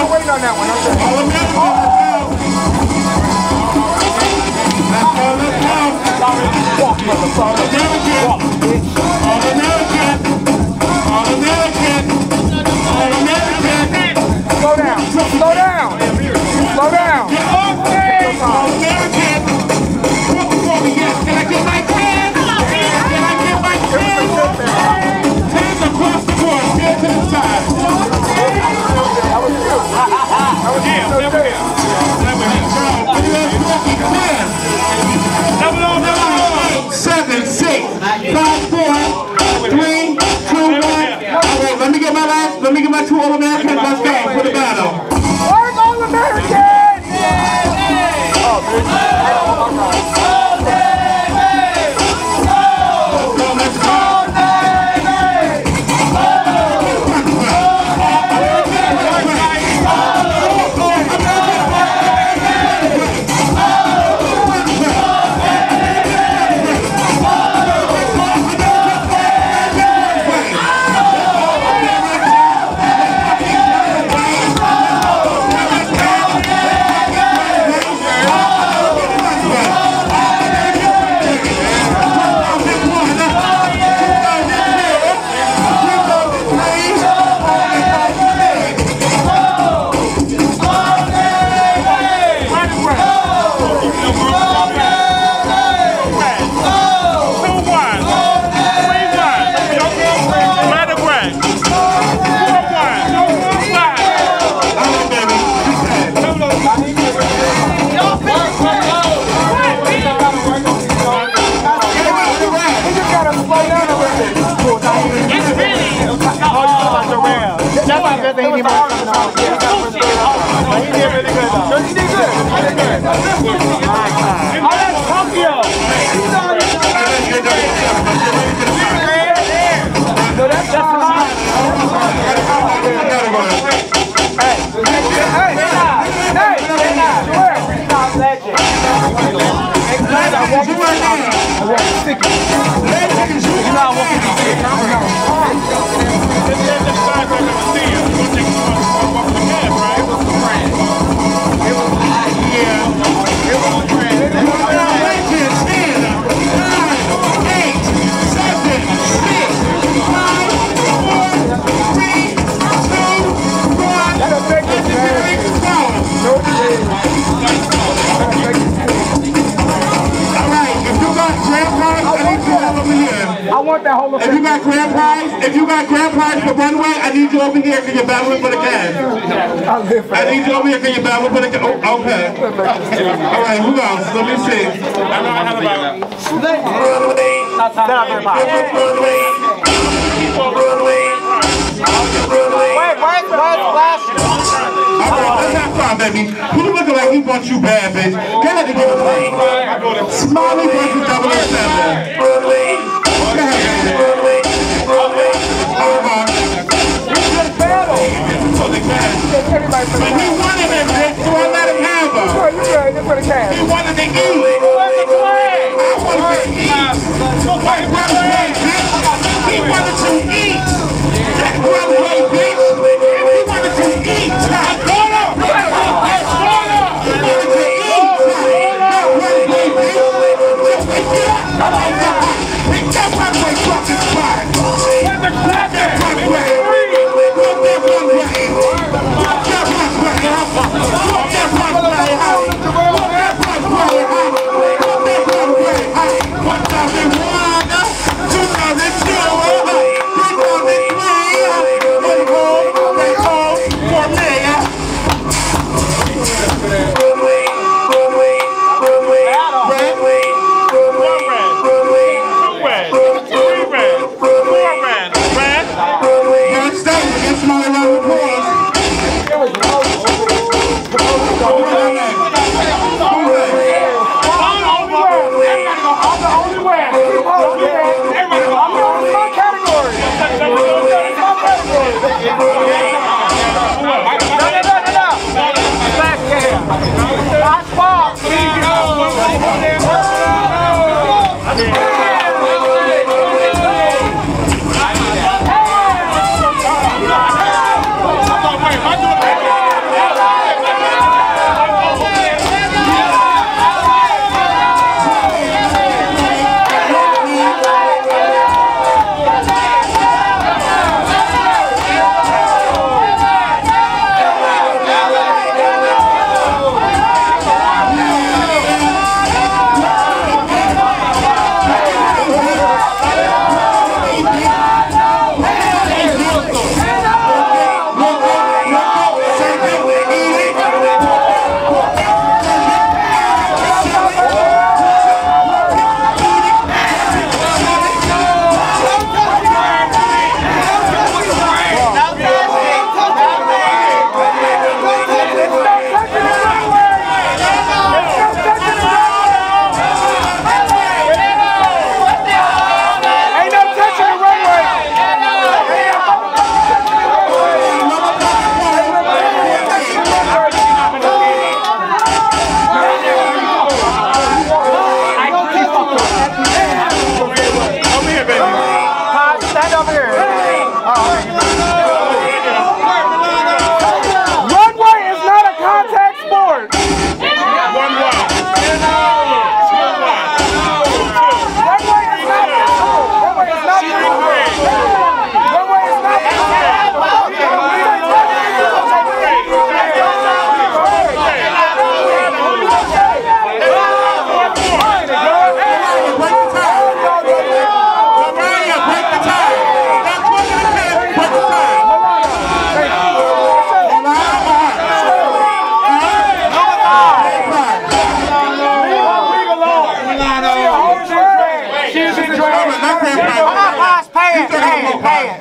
I'll wait on that one. Okay. All American. All American. All American. Slow down. Slow down. Slow down. my last, let me get my two old man let's go, for the battle. Need more. He did really good though. He did good. He did good. Oh, that's Tokyo. No, that's that's Hey, hey, hey, hey, swear. Stop legend. Exactly. I walk you right now. I walk you know I walk you sticky. I want that whole If you got grand prize, if you got grand prize for runway, I need you over here because you're battling for the cash. I live for I need you over here because you're battling for the cash. Oh, okay. All right, who else? Let me see. Wait, wait, wait, last. All right, let's have fun, baby. Who looking like he wants you bad, bitch? Go ahead and give it a Smiley versus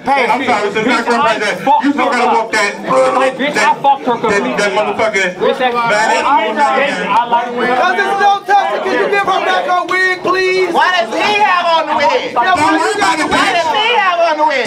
I'm sorry, so not gonna that. You still gotta walk that. Like, bitch, I fucked her That, completely. that motherfucking. Bitch, that- I like when Cause it's no touch. Can you give her back her wig, please? Why does he have on the wig? Why you got the Why does he have on the wig?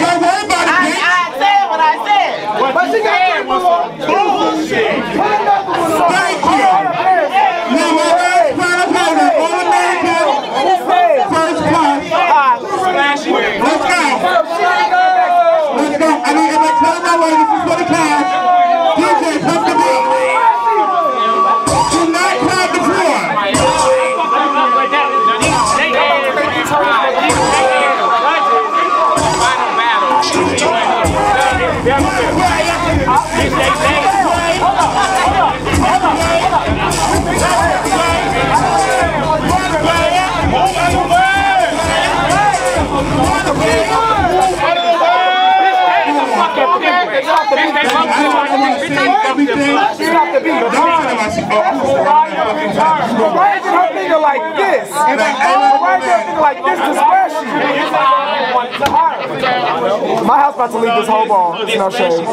About to leave this whole ball. It's no shade.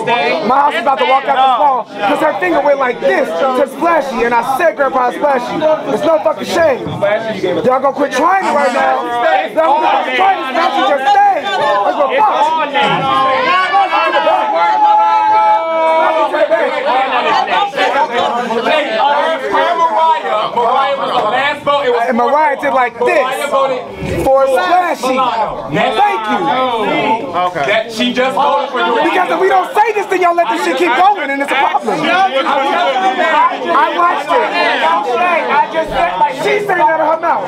My house is about to walk out this ball because her finger went like this to Splashy. And I said, Grandpa, splash you. It's no fucking shame. Y'all gonna quit trying it right now. Y'all gonna quit trying to smash just stay. That's what fuck. And like this for splashy. Thank you. That she just voted for you. Because if we don't say this, then y'all let this shit keep going, and it's a problem. I watched it. I just said, like, she said it out of her mouth.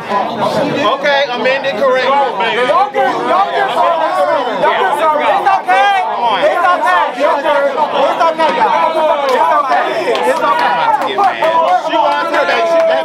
Okay, amended correct. Y'all get, y'all get sorry. Y'all get sorry. It's okay. It's okay. It's okay. It's okay, y'all. It's okay. It's okay. She wants her that she that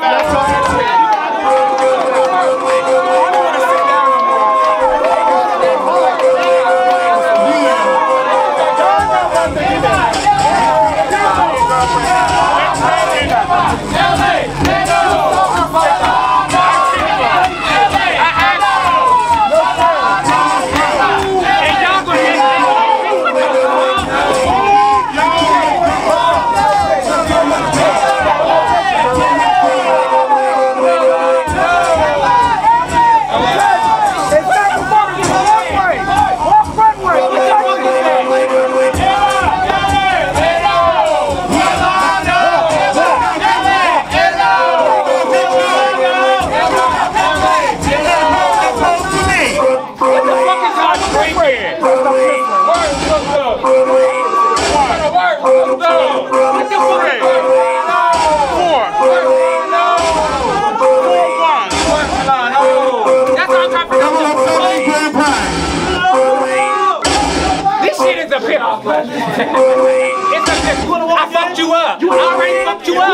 already fucked you up.